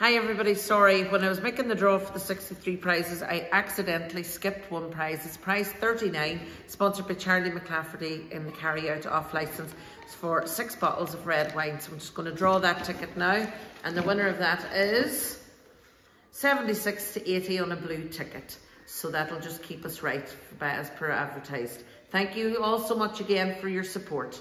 Hi everybody, sorry, when I was making the draw for the 63 prizes, I accidentally skipped one prize. It's prize 39, sponsored by Charlie McClafferty in the carry-out off licence. It's for six bottles of red wine. So I'm just going to draw that ticket now. And the winner of that is 76 to 80 on a blue ticket. So that'll just keep us right as per advertised. Thank you all so much again for your support.